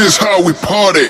is how we party.